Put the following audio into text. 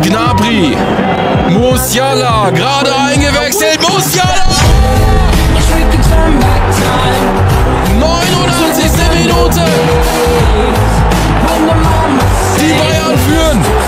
Gnabry. Musiala, gerade eingewechselt. Musiala! 89. Minute. Die Bayern führen.